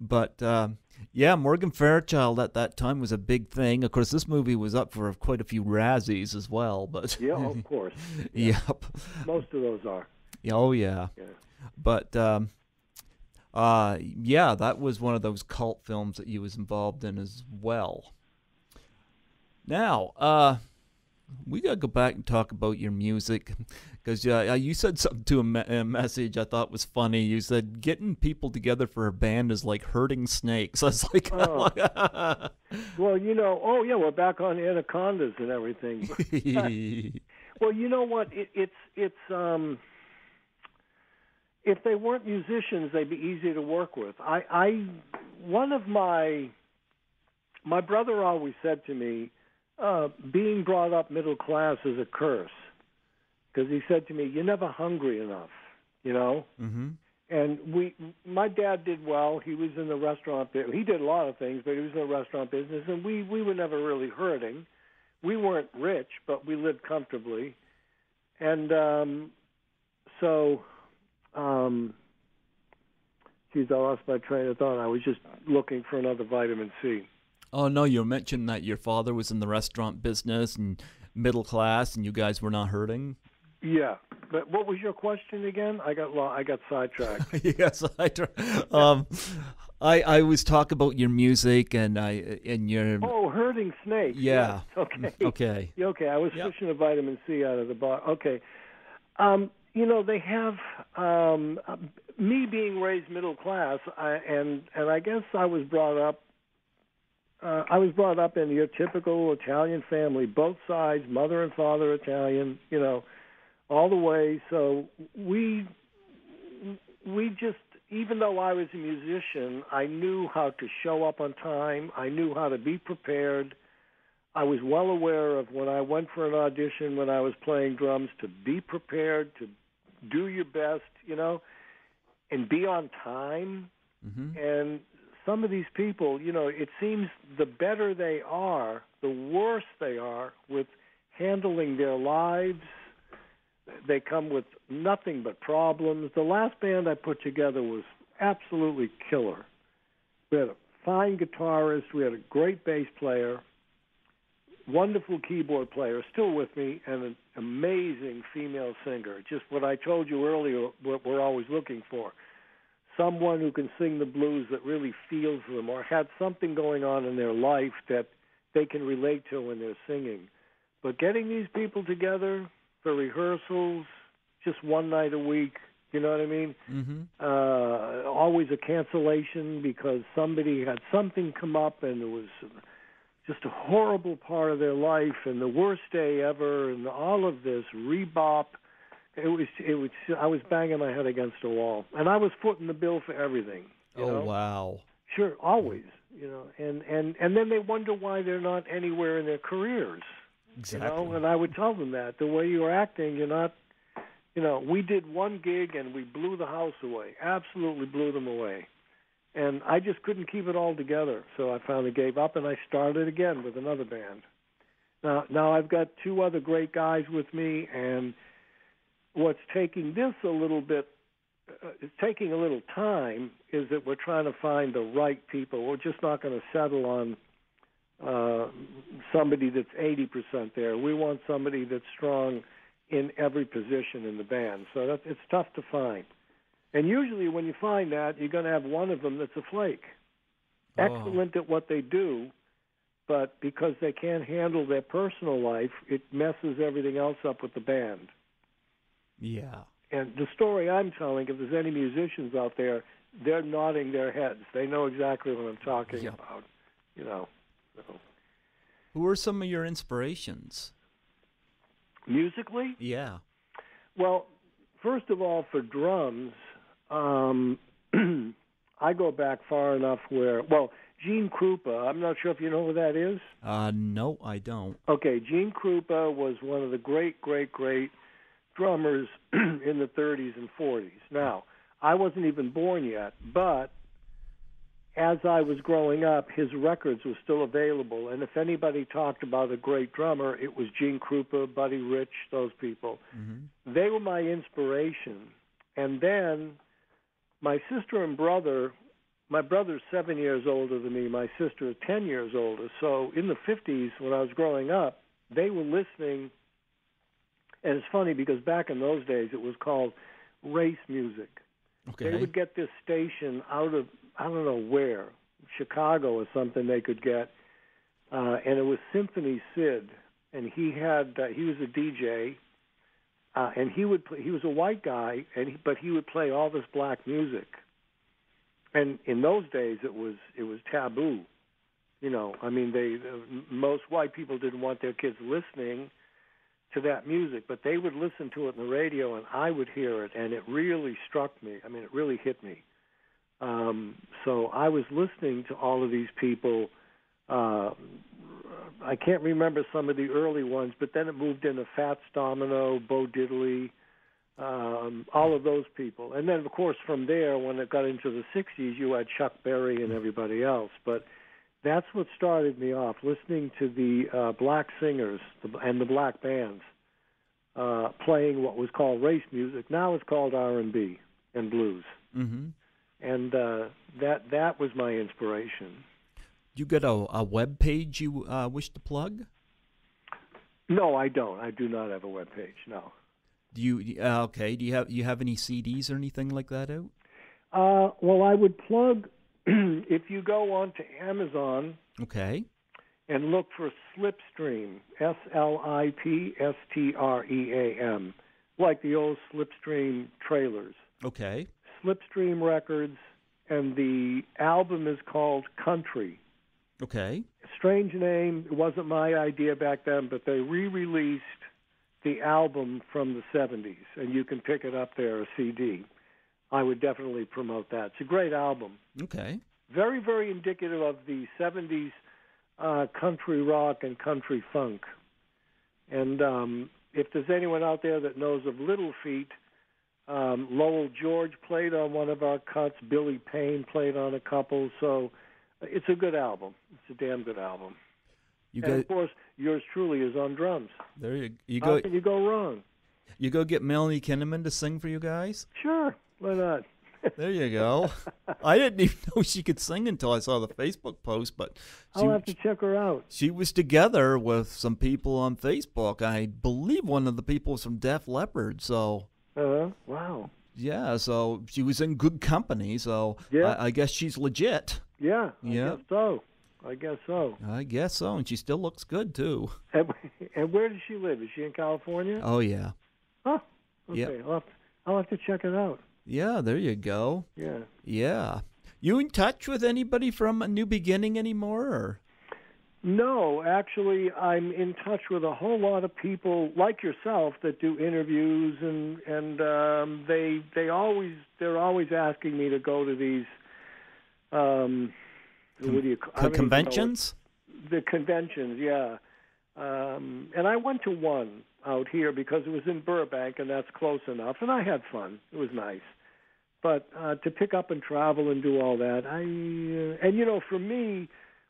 But um, yeah, Morgan Fairchild at that time was a big thing. Of course, this movie was up for quite a few Razzies as well. But Yeah, of course. yep. Most of those are. Oh yeah. Yeah. But um, uh, yeah, that was one of those cult films that he was involved in as well. Now, uh, we gotta go back and talk about your music because uh, you said something to a, me- a, message I thought was funny. You said getting people together for a band is like herding snakes. I was like, oh. well, you know, oh yeah, we're back on anacondas and everything. well, you know what? It, it's it's um, if they weren't musicians, they'd be easy to work with. I, I one of my my brother always said to me uh, being brought up middle class is a curse because he said to me, "You're never hungry enough," you know. Mm-hmm. And we, my dad did well. He was in the restaurant. He did a lot of things, but he was in the restaurant business, and we we were never really hurting. We weren't rich, but we lived comfortably, and um, so. Um, geez, I lost my train of thought. I was just looking for another vitamin C. Oh no, you mentioned that your father was in the restaurant business and middle class, and you guys were not hurting. Yeah, but what was your question again? I got I got sidetracked. you got sidetracked. Um, I I was talking about your music and I and your oh herding snakes. Yeah. Yes. Okay. Okay. Okay. I was yep. fishing a vitamin C out of the bar. Okay. Um, you know they have um, me being raised middle class, I, and and I guess I was brought up uh, I was brought up in your typical Italian family, both sides, mother and father Italian, you know, all the way. So we we just even though I was a musician, I knew how to show up on time. I knew how to be prepared. I was well aware of when I went for an audition when I was playing drums to be prepared, to do your best, you know, and be on time. Mm-hmm. And some of these people, you know, it seems the better they are, the worse they are with handling their lives. They come with nothing but problems. The last band I put together was absolutely killer. We had a fine guitarist, we had a great bass player, wonderful keyboard player, still with me, and an amazing female singer. Just what I told you earlier, what we're always looking for someone who can sing the blues that really feels them or had something going on in their life that they can relate to when they're singing. But getting these people together for rehearsals, just one night a week, you know what I mean? Mm-hmm. Uh, always a cancellation because somebody had something come up and it was just a horrible part of their life and the worst day ever and all of this rebop it was it was I was banging my head against a wall, and I was footing the bill for everything. oh know? wow! Sure, always, you know, and and and then they wonder why they're not anywhere in their careers. Exactly. You know, and I would tell them that the way you're acting, you're not. You know, we did one gig and we blew the house away. Absolutely blew them away. And I just couldn't keep it all together, so I finally gave up and I started again with another band. Now, now I've got two other great guys with me, and what's taking this a little bit uh, taking a little time is that we're trying to find the right people. We're just not going to settle on uh, somebody that's 80% there. We want somebody that's strong in every position in the band. So that, it's tough to find. And usually when you find that, you're going to have one of them that's a flake. Oh. Excellent at what they do, but because they can't handle their personal life, it messes everything else up with the band. Yeah. And the story I'm telling, if there's any musicians out there, they're nodding their heads. They know exactly what I'm talking yeah. about. You know. So. Who are some of your inspirations? Musically? Yeah. Well, first of all, for drums, um, I go back far enough where, well, Gene Krupa, I'm not sure if you know who that is. Uh, no, I don't. Okay, Gene Krupa was one of the great, great, great drummers in the 30s and 40s. Now, I wasn't even born yet, but as I was growing up, his records were still available. And if anybody talked about a great drummer, it was Gene Krupa, Buddy Rich, those people. Mm-hmm. They were my inspiration. And then my sister and brother, my brother's seven years older than me, my sister is 10 years older. So in the 50s, when I was growing up, they were listening and it's funny because back in those days it was called race music. Okay. They would get this station out of I don't know where, Chicago or something they could get, uh, and it was Symphony Sid, and he had uh, he was a DJ, uh, and he would play, he was a white guy, and he, but he would play all this black music. And in those days, it was it was taboo. You know, I mean, they most white people didn't want their kids listening to that music, but they would listen to it in the radio, and I would hear it, and it really struck me. I mean, it really hit me. Um, so I was listening to all of these people. Uh, I can't remember some of the early ones, but then it moved into Fats Domino, Bo Diddley, um, all of those people. And then, of course, from there, when it got into the 60s, you had Chuck Berry and everybody else. But that's what started me off, listening to the uh, black singers and the black bands uh, playing what was called race music. Now it's called R&B and blues. Mm-hmm. And uh, that that was my inspiration. You got a, a web page you uh, wish to plug? No, I don't. I do not have a web page. No. Do you? Uh, okay. Do you have you have any CDs or anything like that out? Uh, well, I would plug if you go on to Amazon. Okay. And look for Slipstream, S L I P S T R E A M, like the old Slipstream trailers. Okay. Slipstream Records, and the album is called Country. Okay. Strange name. It wasn't my idea back then, but they re-released the album from the 70s, and you can pick it up there, a CD. I would definitely promote that. It's a great album. Okay. Very, very indicative of the 70s uh, country rock and country funk. And um, if there's anyone out there that knows of Little Feat, um, Lowell George played on one of our cuts. Billy Payne played on a couple. So it's a good album. It's a damn good album. You and go, of course, yours truly is on drums. there you you How go can you go wrong? you go get Melanie Kinnaman to sing for you guys. Sure, why not? There you go. I didn't even know she could sing until I saw the Facebook post, but she I'll have to check her out. she was together with some people on Facebook. I believe one of the people was from Def Leppard. So Uh, wow. yeah, so she was in good company. So Yeah. I, I guess she's legit. Yeah, I Yeah. guess so. I guess so. I guess so, and she still looks good too. And, and where does she live? Is she in California? Oh yeah, Oh, okay. I'll, have to, I'll have to check it out. yeah. There you go. Yeah. Yeah. You in touch with anybody from a New Beginning anymore? Or? No, actually, I'm in touch with a whole lot of people like yourself that do interviews, and and um, they they always they're always asking me to go to these. Um, what do you ca- I Co- don't even know conventions? the conventions, yeah. Um, and I went to one out here because it was in Burbank, and that's close enough, and I had fun. It was nice. But uh, to pick up and travel and do all that, I uh, and you know, for me,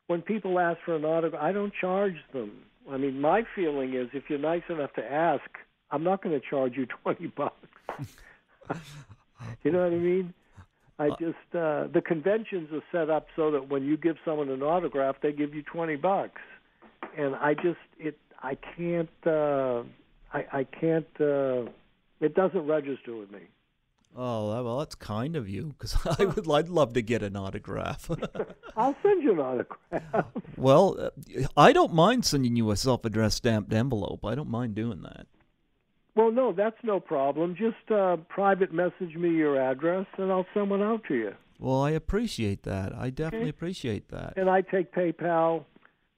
when people ask for an autograph, I don't charge them. I mean, my feeling is if you're nice enough to ask, I'm not going to charge you twenty bucks. you know what I mean? I just uh, the conventions are set up so that when you give someone an autograph, they give you twenty bucks, and I just it I can't uh, I I can't uh, it doesn't register with me. Oh, well, that's kind of you, because I would, I'd love to get an autograph. I'll send you an autograph. well, uh, I don't mind sending you a self-addressed stamped envelope. I don't mind doing that. Well, no, that's no problem. Just uh, private message me your address, and I'll send one out to you. Well, I appreciate that. I definitely Okay. appreciate that. And I take PayPal.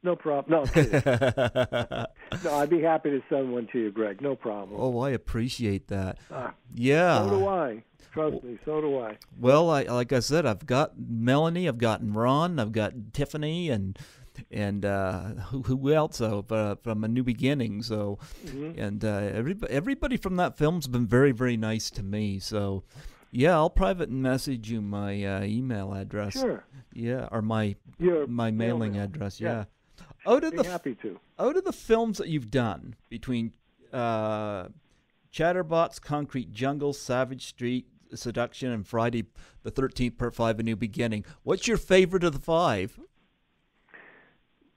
No problem. No, no, I'd be happy to send one to you, Greg. No problem. oh, I appreciate that. Ah, Yeah. so do I. Trust me, so do I. Well, I like I said, I've got Melanie, I've gotten Ron, I've got Tiffany, and and uh, who, who else uh, from a New Beginning. So, Mhm. and uh, everybody everybody from that film's been very very nice to me. So, yeah, I'll private message you my uh, email address. Sure. Yeah, or my Your my mailing mail. address. Yeah. Yeah. Out of Be the happy to. out of the films that you've done between uh, Chatterbox, Concrete Jungle, Savage Street, Seduction, and Friday the Thirteenth Part Five: A New Beginning, what's your favorite of the five?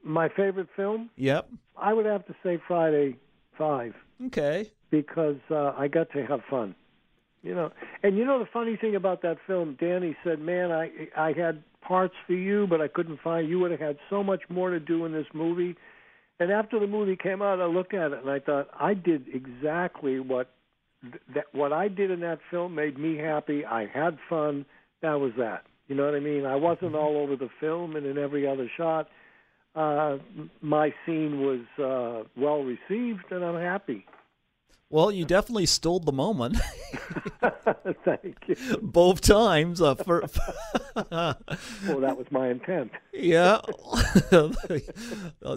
My favorite film, Yep. I would have to say Friday Five Okay. because uh, I got to have fun. You know, and you know the funny thing about that film, Danny said, "Man, I I had parts for you, but I couldn't find. You would have had so much more to do in this movie." And after the movie came out, I looked at it and I thought I did exactly what that what I did in that film made me happy. I had fun. That was that. You know what I mean? I wasn't all over the film and in every other shot. Uh, my scene was uh, well received, and I'm happy. Well, you definitely stole the moment. Thank you. Both times. Uh, for, well, that was my intent. yeah.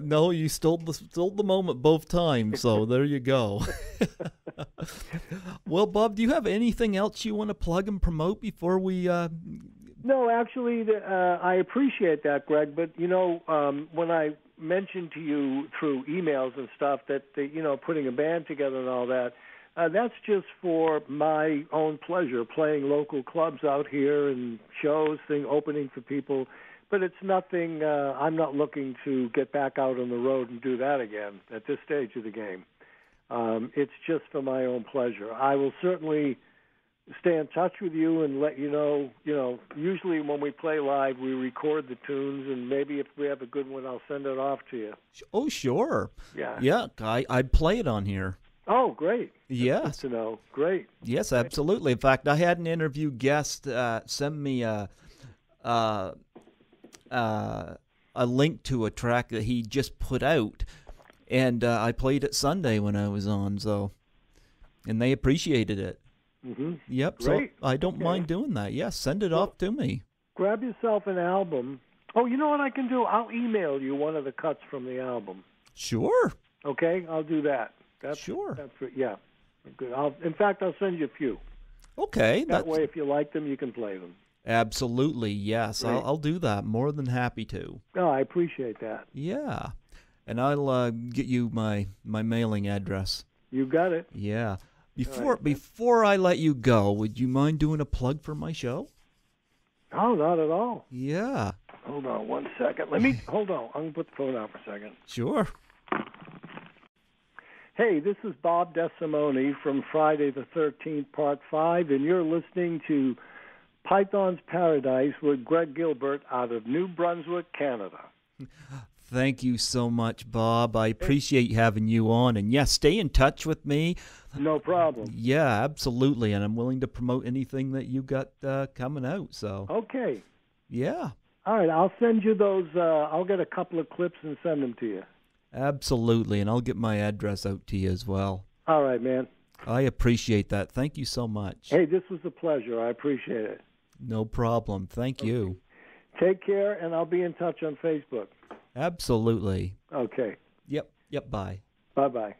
no, you stole the stole the moment both times. So there you go. well, Bob, do you have anything else you want to plug and promote before we? Uh... No, actually, uh, I appreciate that, Greg. But you know, um, when I mentioned to you through emails and stuff that the, you know putting a band together and all that. Uh, that's just for my own pleasure, playing local clubs out here and shows, thing opening for people. But it's nothing. Uh, I'm not looking to get back out on the road and do that again at this stage of the game. Um, it's just for my own pleasure. I will certainly stay in touch with you and let you know. You know, usually when we play live, we record the tunes, and maybe if we have a good one, I'll send it off to you. Oh, sure. Yeah. Yeah, I I'd play it on here. Oh, great. Yes. to know. Great. Yes, absolutely. In fact, I had an interview guest uh, send me a, uh, uh, a link to a track that he just put out, and uh, I played it Sunday when I was on. So, and they appreciated it. Mm-hmm. Yep. Great. So I don't Okay. mind doing that. Yes, send it off to me. Grab yourself an album. Oh, you know what I can do? I'll email you one of the cuts from the album. Sure. Okay, I'll do that. That's Sure. That's right. Yeah. Good. I'll, in fact, I'll send you a few. Okay. That That's way, if you like them, you can play them. absolutely yes. I'll, I'll do that. More than happy to. Oh, I appreciate that. Yeah. And I'll uh, get you my my mailing address. You got it. Yeah. Before right. before I let you go, would you mind doing a plug for my show? Oh, not at all. Yeah. Hold on one second. Let me hold on. I'm gonna put the phone out for a second. Sure. Hey, this is Bob DeSimone from Friday the 13th, Part 5, and you're listening to Python's Paradise with Greg Gilbert out of New Brunswick, Canada. Thank you so much, Bob. I appreciate having you on. And yes, stay in touch with me. No problem. Yeah, absolutely. And I'm willing to promote anything that you got uh, coming out. So, Okay. yeah, All right, I'll send you those. Uh, I'll get a couple of clips and send them to you. absolutely. And I'll get my address out to you as well. All right, man. I appreciate that. Thank you so much. Hey, this was a pleasure. I appreciate it. No problem. Thank you. Take care, and I'll be in touch on Facebook. Absolutely. Okay. Yep. Yep. Bye. Bye bye.